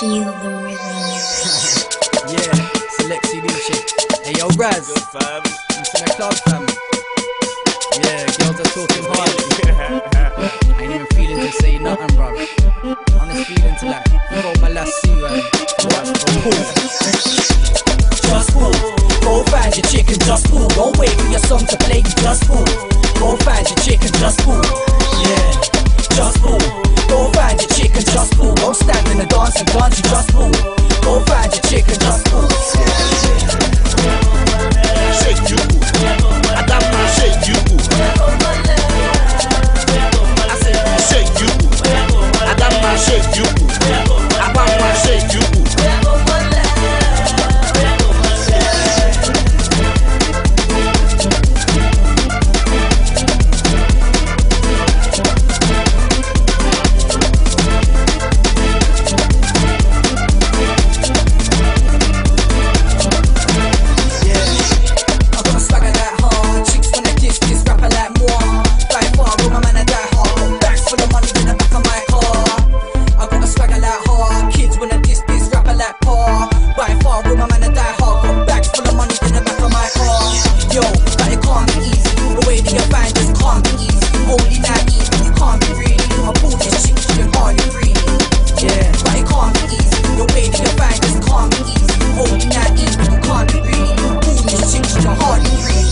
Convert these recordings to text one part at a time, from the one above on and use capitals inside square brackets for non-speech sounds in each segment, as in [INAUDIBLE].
Feel the rhythm. [LAUGHS] yeah, Selexi DJ. Hey yo, Raz. Good fam. It's in the club, fam. Yeah, girls are talking hard. [LAUGHS] I ain't even feeling to say nothing, bro. I'm just feeling to like throw my last suit and. Just move, go find your chicken, just move. Don't wait for your song to play, just move. Go find your chicken, just move. Dance and can't be easy. The way that you find this can't be easy. Only that easy, it can't be free. I pull this shit, she can hardly breathe. Yeah, but it can't be easy. The way that you find this can't be easy. Only that easy, you can't be free. Pull this shit, she can hardly breathe.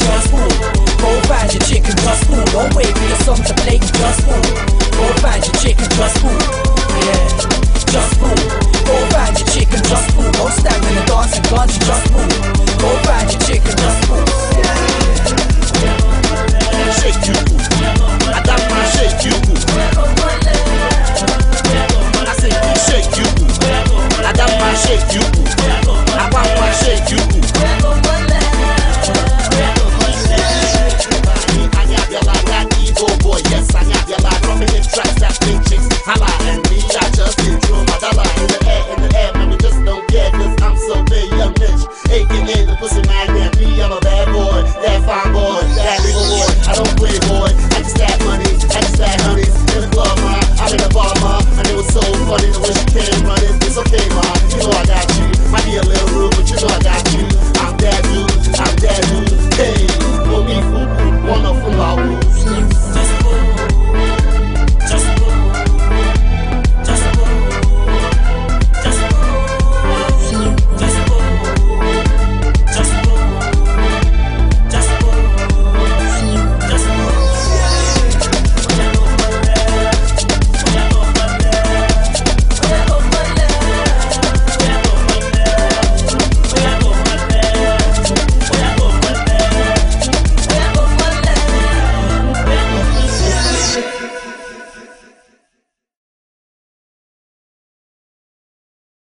Just fool. go find your chicken, just move. Don't wait for your song to play, just move. Go find your chicken, just move. Yeah, just move. Go find your chicken, just move. Don't stand in the dance and dance, just that legal boy. I don't play boy. I just stack money, I just stack money. In the club, ma, out in the bar, ma. And it was so funny to wish she came running. It's okay.